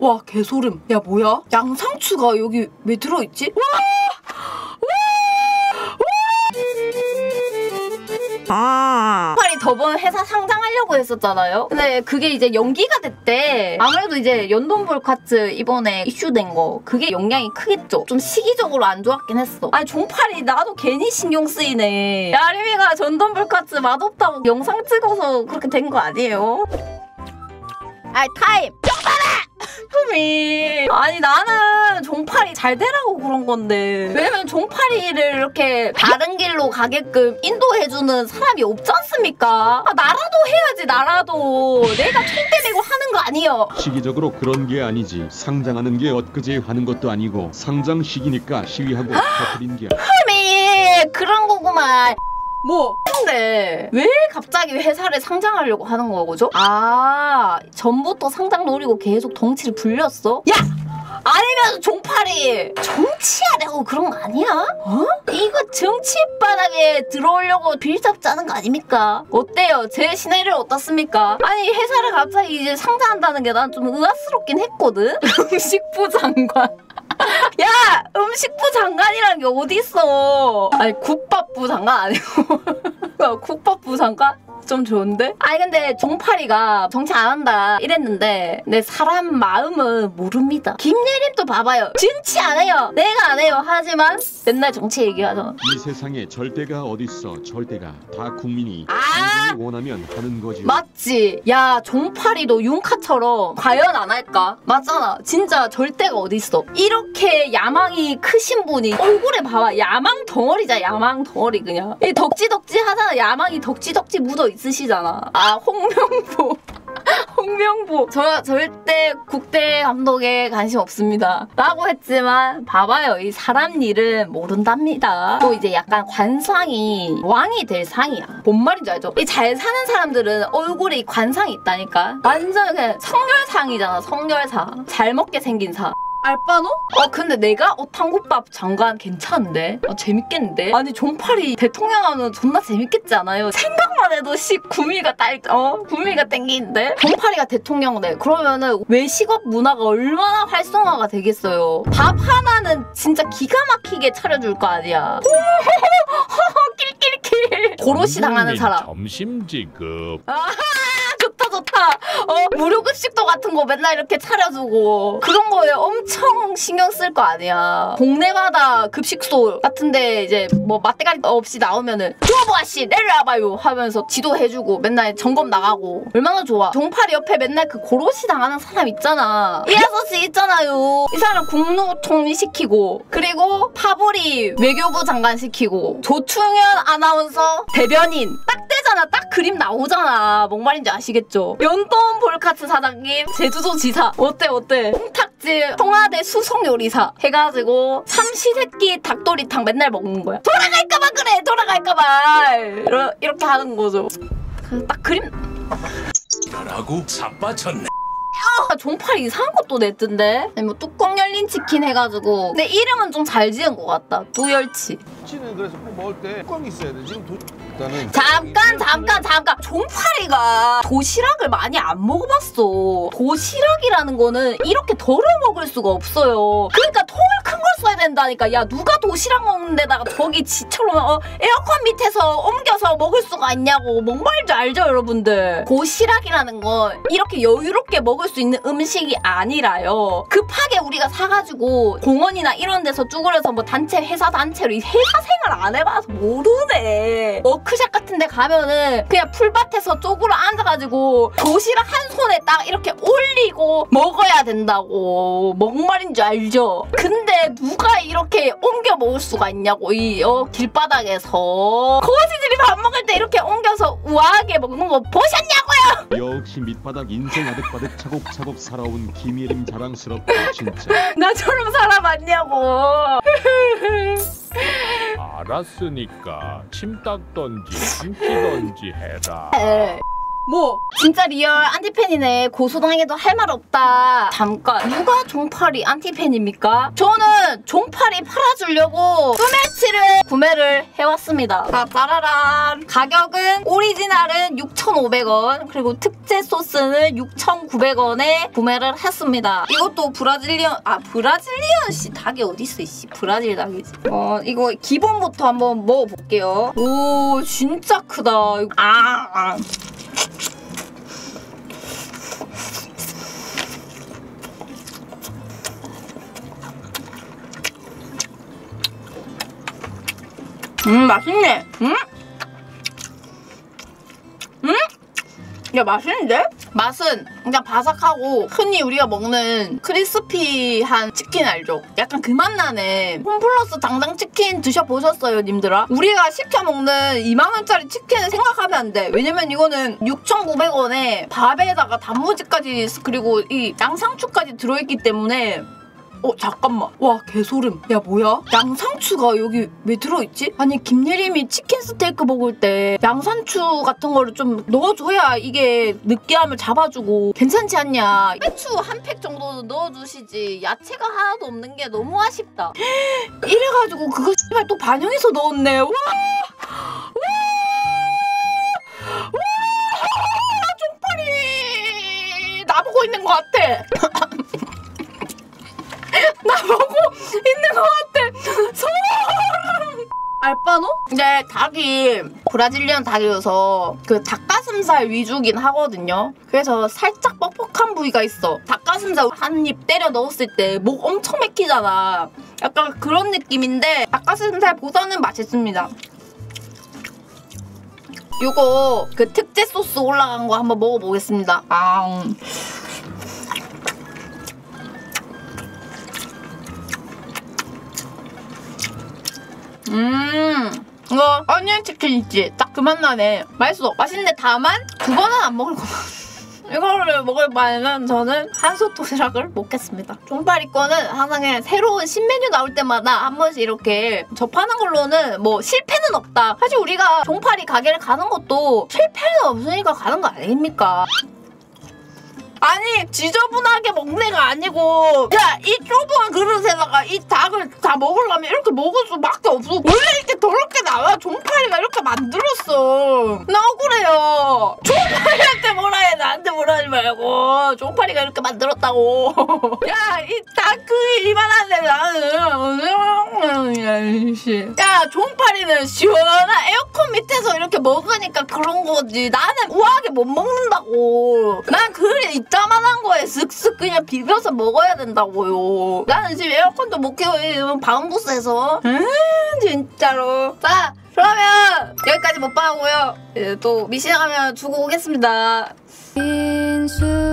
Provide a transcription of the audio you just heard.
와 개소름. 야 뭐야? 양상추가 여기 왜 들어있지? 아. 팔이 저번 회사 상장하려고 했었잖아요. 근데 그게 이제 연기가 됐대. 아무래도 이제 연돈볼카츠 이번에 이슈된 거 그게 영향이 크겠죠. 좀 시기적으로 안 좋았긴 했어. 아니 종팔이 나도 괜히 신경 쓰이네. 야리미가 전돈볼카츠 맛없다고 영상 찍어서 그렇게 된 거 아니에요? 아이 타임! 흠이. 아니 나는 종팔이 잘 되라고 그런 건데. 왜냐면 종팔이를 이렇게 다른 길로 가게끔 인도해주는 사람이 없지 않습니까? 아, 나라도 해야지 나라도. 내가 총대 메고 하는 거 아니여. 시기적으로 그런 게 아니지. 상장하는 게 엊그제 하는 것도 아니고 상장 시기니까 시위하고 터뜨린 게 흠이. 그런 거구만 뭐? 근데 왜 갑자기 회사를 상장하려고 하는 거죠? 아 전부터 상장 노리고 계속 덩치를 불렸어? 야! 아니면 종팔이 정치하려고 그런 거 아니야? 어? 이거 정치 바닥에 들어오려고 빌잡 짜는 거 아닙니까? 어때요? 제 시나리오 어떻습니까? 아니 회사를 갑자기 이제 상장한다는 게 난 좀 의아스럽긴 했거든? 음식부 장관 야 음식부 장관이란 게 어딨어? 아니 국밥부 장관 아니고. 국밥부 장관? 좀 좋은데? 아니 근데 종파리가 정치 안 한다 이랬는데 내 사람 마음은 모릅니다. 김예림도 봐봐요. 정치 안 해요. 내가 안 해요. 하지만 맨날 정치 얘기하죠. 이 세상에 절대가 어딨어? 절대가 다 국민이 아! 원하면 하는 거지. 맞지? 야 종파리도 융카처럼 과연 안 할까? 맞잖아. 진짜 절대가 어딨어? 이렇게 야망이 크신 분이 얼굴에 봐봐. 야망 덩어리자 야망 덩어리 그냥. 이 덕지덕지 하잖아. 야망이 덕지덕지 묻어 있으시잖아. 아 홍명보. 홍명보. 저 절대 국대 감독에 관심 없습니다. 라고 했지만 봐봐요. 이 사람 일은 모른답니다. 또 이제 약간 관상이 왕이 될 상이야. 뭔 말인지 알죠? 이 잘 사는 사람들은 얼굴에 이 관상이 있다니까. 완전 그냥 성렬상이잖아 성렬상. 잘 먹게 생긴 상 알바노? 어 근데 내가 어 탕국밥 장관 괜찮은데? 어 재밌겠는데? 아니 종팔이 대통령 하면 존나 재밌겠지 않아요? 생각만 해도 씨 구미가 딸 어 구미가 땡기는데? 종팔이가 대통령 돼 그러면은 외식업 문화가 얼마나 활성화가 되겠어요 밥 하나는 진짜 기가 막히게 차려줄 거 아니야 낄낄낄 고로시 당하는 사람 점심 지급 아 어 무료급식도 같은 거 맨날 이렇게 차려주고. 그런 거에 엄청 신경 쓸 거 아니야. 동네마다 급식소 같은데 이제 뭐 맛대가리 없이 나오면은 주어보 아씨 내려와봐요 하면서 지도해주고 맨날 점검 나가고. 얼마나 좋아. 종팔이 옆에 맨날 그 고로시 당하는 사람 있잖아. 이 아저씨 있잖아요. 이 사람 국무총리 시키고 그리고 파보리 외교부 장관 시키고 조충현 아나운서 대변인 딱 되잖아. 딱 그림 나오잖아. 뭔 말인지 아시겠죠? 연돈 볼카츠 사장님 제주도 지사. 어때 어때? 홍탁집 청와대 수석 요리사. 해가지고 삼시세끼 닭도리탕 맨날 먹는 거야. 돌아갈까봐 그래! 돌아갈까봐! 이렇게 하는 거죠. 그딱 그림. 라고 자빠쳤네. 아, 종팔 이상한 것도 냈던데? 아니 뭐 뚜껑 열린 치킨 해가지고. 근데 이름은 좀 잘 지은 것 같다. 두열치. 치는 그래서 꼭 먹을 때 뚜껑이 있어야 돼. 지금 도... 일단은 잠깐 잠깐 잠깐. 종파리가 도시락을 많이 안 먹어봤어. 도시락이라는 거는 이렇게 덜어 먹을 수가 없어요. 그러니까 통을 큰 걸 써야 된다니까. 야 누가 도시락 먹는 데다가 저기 지처럼 어, 에어컨 밑에서 옮겨서 먹을 수가 있냐고. 뭔 말인지 알죠 여러분들? 도시락이라는 건 이렇게 여유롭게 먹을 수 있는 음식이 아니라요. 급하게 우리가 사가지고 공원이나 이런 데서 쭈그려서 뭐 단체 회사 단체로 이 회사 생활 안 해봐서 모르네. 워크샵 같은 데 가면은 그냥 풀밭에서 쪼그려 앉아가지고 도시락 한 손에 딱 이렇게 올리고 먹어야 된다고. 뭔 말인지 알죠? 근데 누가 이렇게 옮겨 먹을 수가 있냐고 이 어, 길바닥에서. 거지들이 밥 먹을 때 이렇게 옮겨서 우아하게 먹는 거 보셨냐고요? 역시 밑바닥 인생 아득바득 차곡차곡 살아온 김예림 자랑스럽다 진짜. 나처럼 살아봤냐고 알았으니까 침 닦던지 삼키던지 해라. 에. 뭐? 진짜 real 안티팬이네. 고소당해도 할 말 없다. 잠깐, 누가 종파리 안티팬입니까? 저는 종파리 팔아주려고 뚜열치를 구매를 해왔습니다. 자, 짜라란. 가격은 오리지널은 6,500원, 그리고 특제 소스는 6,900원에 구매를 했습니다. 이것도 Brazilian, 아, Brazilian 씨 닭이 어딨어, 이씨. 브라질 닭이지. 어, 이거 기본부터 한번 먹어볼게요. 오, 진짜 크다. 아, 아. 음 맛있네. 음? 음? 야 맛있는데? 맛은 그냥 바삭하고 흔히 우리가 먹는 크리스피한 치킨 알죠? 약간 그 맛 나네. 홈플러스 당당 치킨 드셔보셨어요 님들아? 우리가 시켜 먹는 2만원짜리 치킨을 생각하면 안 돼. 왜냐면 이거는 6,900원에 밥에다가 단무지까지 그리고 이 양상추까지 들어있기 때문에 어 잠깐만 와 개소름 야 뭐야 양상추가 여기 왜 들어있지? 아니 김예림이 치킨 스테이크 먹을 때 양상추 같은 거를 좀 넣어줘야 이게 느끼함을 잡아주고 괜찮지 않냐 배추 한 팩 정도는 넣어주시지 야채가 하나도 없는 게 너무 아쉽다 이래가지고 그거 씨발 또 반영해서 넣었네 와! 와! 와! 쪽팔이 나보고 있는 것 같아 나보고 있는 것 같아. 소름. 알바노? 네, 닭이 브라질리언 닭이어서 그 닭가슴살 위주긴 하거든요. 그래서 살짝 뻑뻑한 부위가 있어. 닭가슴살 한 입 때려 넣었을 때 목 엄청 맥히잖아. 약간 그런 느낌인데 닭가슴살보다는 맛있습니다. 요거 그 특제 소스 올라간 거 한번 먹어보겠습니다. 아, 음. 음 이거 어니언 치킨 있지? 딱 그 맛 나네 맛있어 맛있는데 다만 두 번은 안 먹을 거 이거를 먹을 바에는 저는 한솥 도시락을 먹겠습니다. 종파리 거는 항상 새로운 신메뉴 나올 때마다 한 번씩 이렇게 접하는 걸로는 뭐 실패는 없다. 사실 우리가 종파리 가게를 가는 것도 실패는 없으니까 가는 거 아닙니까? 아니 지저분하게 먹는 애가 아니고. 야 이 좁은 그릇에다가 이 닭을 다 먹으려면 이렇게 먹을 수밖에 없어. 원래 이렇게 더럽게 나와. 종파리가 이렇게 만들었어. 나 억울해요. 해 하지 말고 종파리가 이렇게 만들었다고. 야이 닭이 이만한데 나는. 야 종파리는 시원한 에어컨 밑에서 이렇게 먹으니까 그런 거지. 나는 우아하게 못 먹는다고. 난 그래 이따만한 거에 슥슥 그냥 비벼서 먹어야 된다고요. 나는 지금 에어컨도 못 켜요 방부스에서. 음 진짜로. 자 그러면 여기까지 먹방하고요. 이제 또 미션 하면 주고 오겠습니다 Xu